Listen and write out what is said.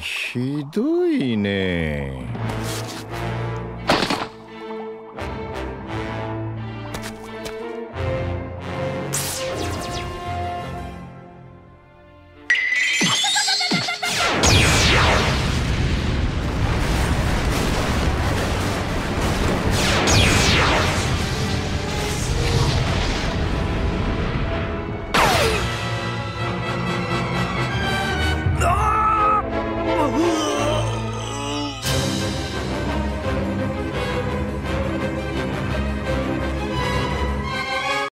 ひどいね。